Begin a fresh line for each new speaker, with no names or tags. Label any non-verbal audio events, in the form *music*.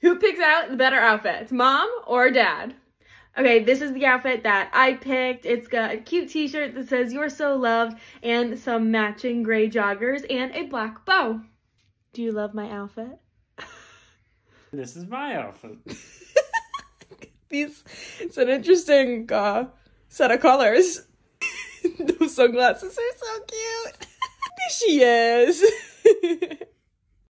Who picks out the better outfits, mom or dad? Okay, this is the outfit that I picked. It's got a cute t-shirt that says you're so loved and some matching gray joggers and a black bow. Do you love my outfit? *laughs*
This is my outfit. *laughs*
These, it's an interesting uh, set of colors. *laughs* Those sunglasses are so cute. there she is.